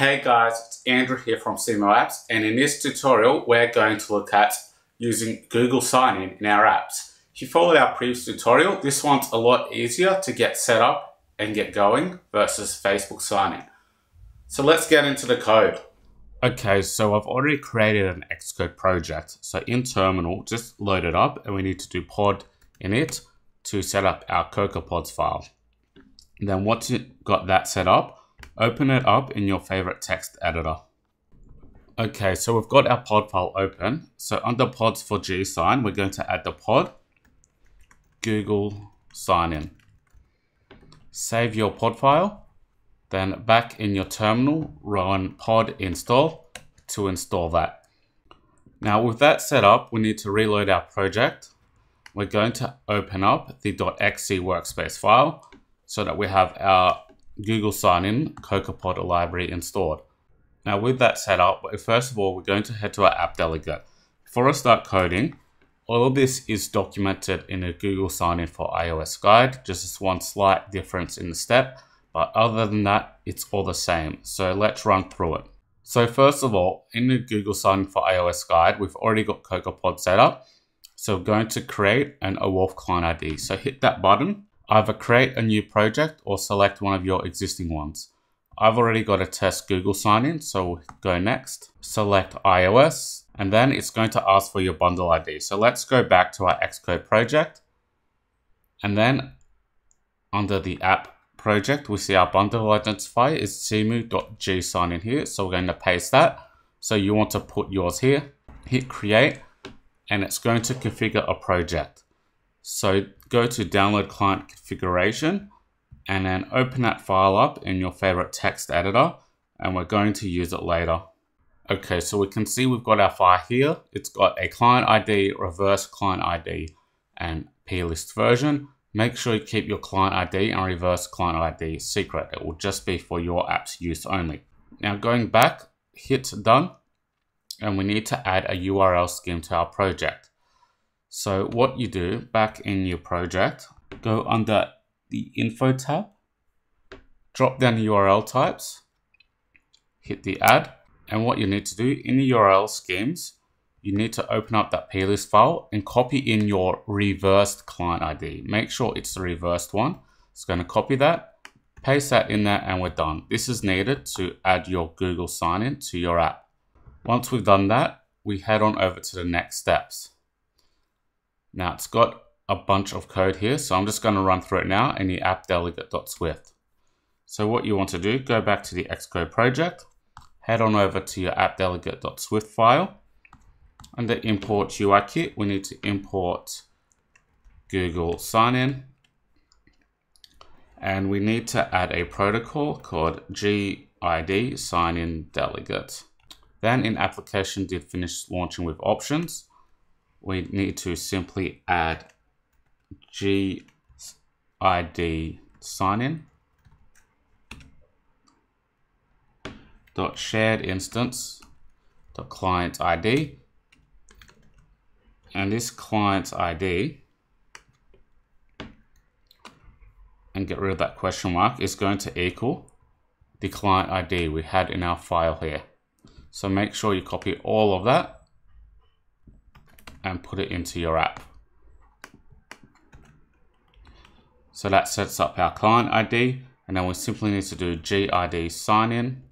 Hey guys, it's Andrew here from Seemu Apps and in this tutorial we're going to look at using Google Sign-In in our apps. If you followed our previous tutorial, this one's a lot easier to get set up and get going versus Facebook Sign-In. So let's get into the code. Okay, so I've already created an Xcode project. So in Terminal, just load it up and we need to do pod init to set up our CocoaPods file. then once you got that set up, Open it up in your favorite text editor. Okay, so we've got our pod file open. So under pods for gsign, we're going to add the pod, Google sign in. Save your pod file, then back in your terminal, run pod install to install that. Now with that set up, we need to reload our project. We're going to open up the .xc workspace file so that we have our Google Sign-In CocoaPod library installed. Now with that set up, first of all, we're going to head to our app delegate. Before I start coding, all of this is documented in a Google Sign-In for iOS guide, just as one slight difference in the step, but other than that, it's all the same. So let's run through it. So first of all, in the Google Sign-In for iOS guide, we've already got CocoaPod set up. So we're going to create an OAuth client ID. So hit that button Either create a new project or select one of your existing ones. I've already got a test Google sign in, so we'll go next. Select iOS, and then it's going to ask for your bundle ID. So let's go back to our Xcode project. And then under the app project, we see our bundle identifier is seemu.gsignin here. So we're going to paste that. So you want to put yours here, hit create, and it's going to configure a project. So go to download client configuration and then open that file up in your favorite text editor and we're going to use it later. Okay, so we can see we've got our file here. It's got a client ID, reverse client ID, and plist version. Make sure you keep your client ID and reverse client ID secret. It will just be for your app's use only. Now going back, hit done, and we need to add a URL scheme to our project. So what you do back in your project, go under the info tab, drop down the URL types, hit the add, and what you need to do in the URL schemes, you need to open up that plist file and copy in your reversed client ID. Make sure it's the reversed one. It's going to copy that, paste that in there, and we're done. This is needed to add your Google sign-in to your app. Once we've done that, we head on over to the next steps. Now it's got a bunch of code here, so I'm just going to run through it now in the app delegate.swift. So what you want to do, go back to the Xcode project, head on over to your app delegate.swift file. Under import UIKit, we need to import Google sign-in. And we need to add a protocol called GID sign-in delegate. Then in application did finish launching with options, we need to simply add GID sign-in. Dot shared instance. Dot client ID and this client ID and get rid of that question mark is going to equal the client ID we had in our file here. So make sure you copy all of that and put it into your app. So that sets up our client ID and then we simply need to do gid sign in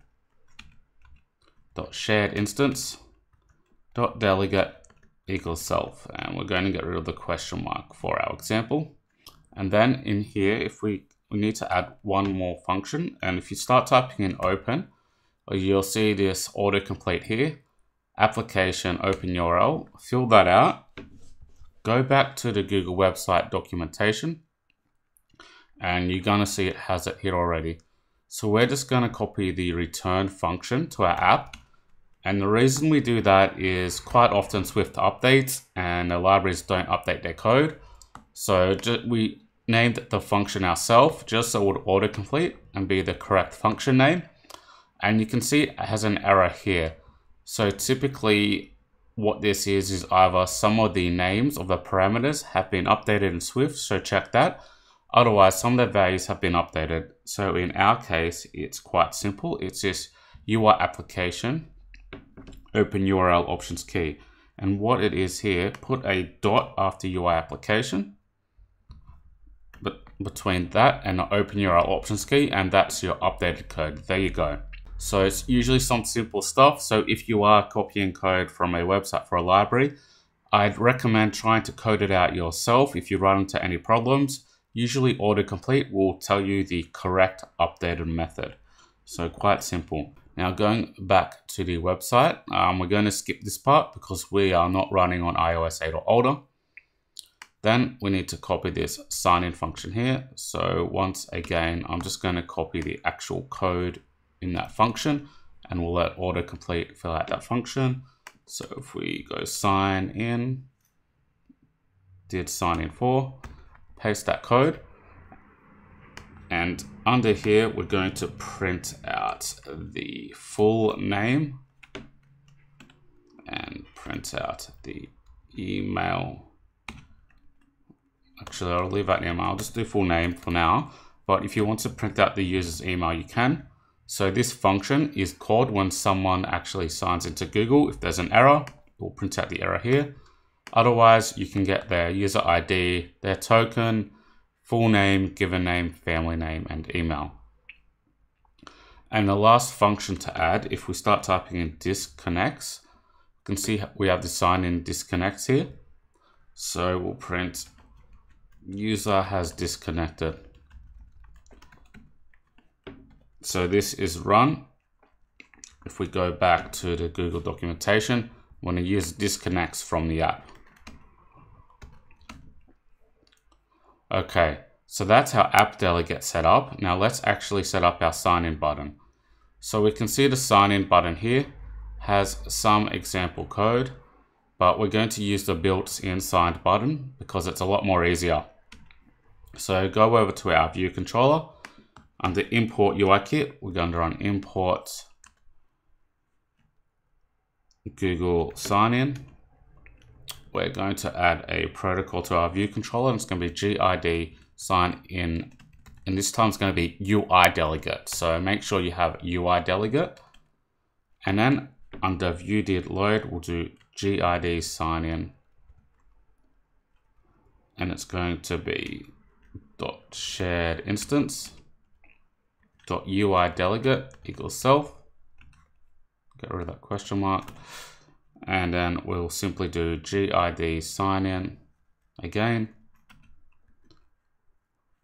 dot shared instance dot delegate equals self. And we're going to get rid of the question mark for our example. And then in here if we we need to add one more function. And if you start typing in open you'll see this autocomplete here application open URL, fill that out, go back to the Google website documentation, and you're gonna see it has it here already. So we're just gonna copy the return function to our app. And the reason we do that is quite often Swift updates and the libraries don't update their code. So we named the function ourselves just so it would autocomplete and be the correct function name. And you can see it has an error here. So typically what this is, is either some of the names of the parameters have been updated in Swift, so check that. Otherwise, some of the values have been updated. So in our case, it's quite simple. It's just UI application, open URL options key. And what it is here, put a dot after UI application, but between that and the open URL options key, and that's your updated code. There you go. So it's usually some simple stuff. So if you are copying code from a website for a library, I'd recommend trying to code it out yourself if you run into any problems. Usually autocomplete will tell you the correct updated method. So quite simple. Now going back to the website, um, we're going to skip this part because we are not running on iOS 8 or older. Then we need to copy this sign in function here. So once again, I'm just going to copy the actual code in that function and we'll let autocomplete fill out that function. So if we go sign in, did sign in for, paste that code. And under here, we're going to print out the full name and print out the email. Actually, I'll leave that email. I'll just do full name for now. But if you want to print out the user's email, you can. So this function is called when someone actually signs into Google. If there's an error, it will print out the error here. Otherwise, you can get their user ID, their token, full name, given name, family name, and email. And the last function to add, if we start typing in disconnects, you can see we have the sign in disconnects here. So we'll print user has disconnected. So this is run. If we go back to the Google documentation, when a user disconnects from the app. Okay, so that's how AppDelegate's set up. Now let's actually set up our sign in button. So we can see the sign in button here has some example code, but we're going to use the built-in signed button because it's a lot more easier. So go over to our view controller under import UI kit, we're going to run import Google sign in. We're going to add a protocol to our view controller and it's going to be GID sign in. And this time it's going to be UI delegate. So make sure you have UI delegate. And then under view did load, we'll do GID sign in. And it's going to be dot shared instance dot UI delegate equals self. Get rid of that question mark. And then we'll simply do GID sign in again.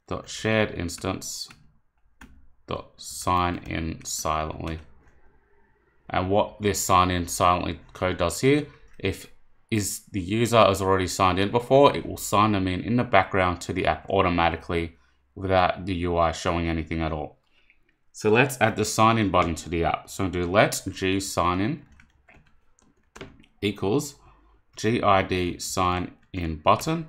Dot shared instance dot sign in silently. And what this sign in silently code does here, if is the user has already signed in before, it will sign them in in the background to the app automatically without the UI showing anything at all. So let's add the sign in button to the app. So do let g sign in equals gid sign in button.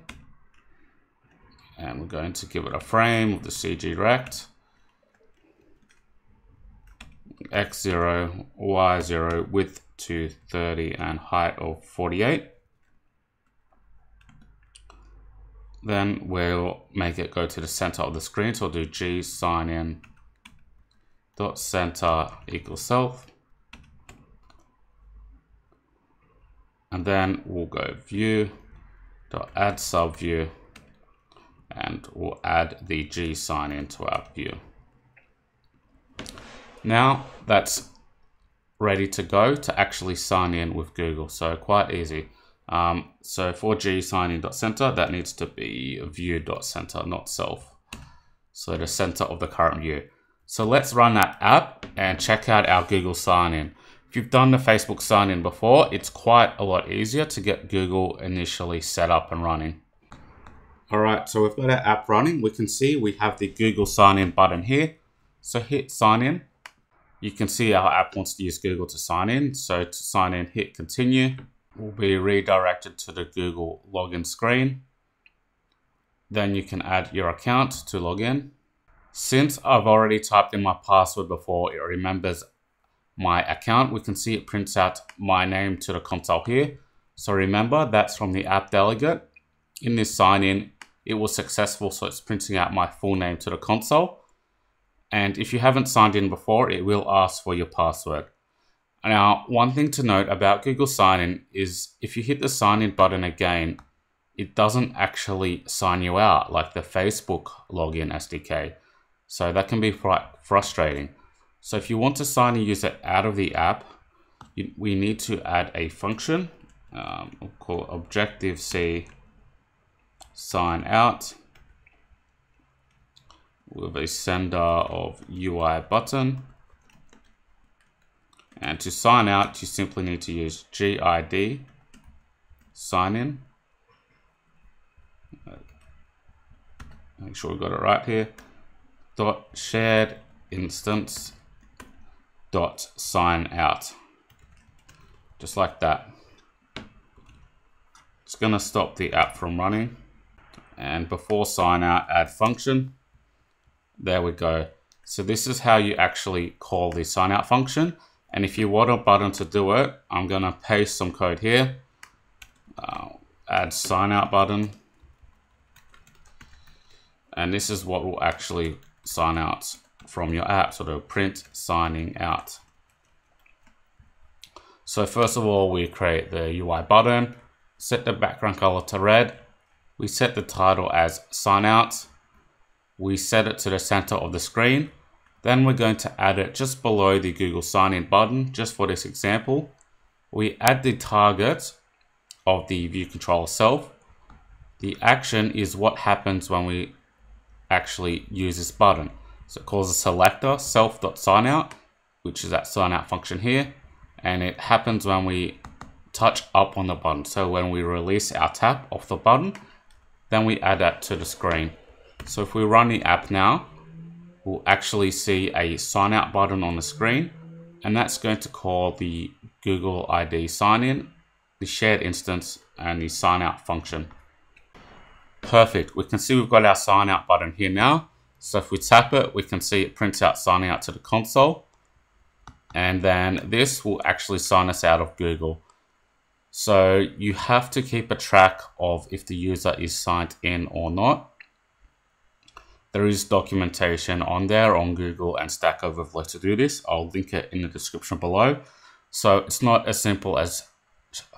And we're going to give it a frame of the CG rect. X0, Y0, width to 30 and height of 48. Then we'll make it go to the center of the screen. So I'll do G sign in dot center equals self. And then we'll go view dot add subview and we'll add the G sign into our view. Now that's ready to go to actually sign in with Google. So quite easy. Um, so for G sign in dot center, that needs to be view dot center, not self. So the center of the current view. So let's run that app and check out our Google sign-in. If you've done the Facebook sign-in before, it's quite a lot easier to get Google initially set up and running. All right, so we've got our app running. We can see we have the Google sign-in button here. So hit sign in. You can see our app wants to use Google to sign in. So to sign in, hit continue. We'll be redirected to the Google login screen. Then you can add your account to log in. Since I've already typed in my password before it remembers my account, we can see it prints out my name to the console here. So remember, that's from the app delegate. In this sign in, it was successful, so it's printing out my full name to the console. And if you haven't signed in before, it will ask for your password. Now, one thing to note about Google Sign In is if you hit the sign in button again, it doesn't actually sign you out like the Facebook login SDK. So that can be quite frustrating. So if you want to sign a user out of the app, you, we need to add a function um, we'll call Objective C sign out with a sender of UI button. And to sign out, you simply need to use GID sign in. Make sure we got it right here. Dot shared instance dot sign out. Just like that. It's going to stop the app from running. And before sign out, add function. There we go. So this is how you actually call the sign out function. And if you want a button to do it, I'm going to paste some code here. Uh, add sign out button. And this is what will actually sign out from your app. So it'll print signing out. So first of all, we create the UI button set the background color to red. We set the title as sign out. We set it to the center of the screen. Then we're going to add it just below the Google sign in button, just for this example. We add the target of the view controller itself. The action is what happens when we actually use this button. So it calls a selector self.signout, which is that sign out function here. And it happens when we touch up on the button. So when we release our tap off the button, then we add that to the screen. So if we run the app now, we'll actually see a sign out button on the screen, and that's going to call the Google ID sign in, the shared instance, and the sign out function. Perfect. We can see we've got our sign out button here now. So if we tap it, we can see it prints out signing out to the console. And then this will actually sign us out of Google. So you have to keep a track of if the user is signed in or not. There is documentation on there on Google and Stack Overflow to do this. I'll link it in the description below. So it's not as simple as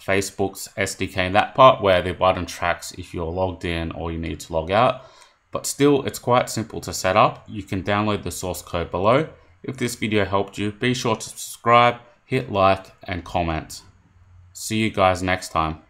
Facebook's SDK in that part where the button tracks if you're logged in or you need to log out. But still, it's quite simple to set up. You can download the source code below. If this video helped you, be sure to subscribe, hit like, and comment. See you guys next time.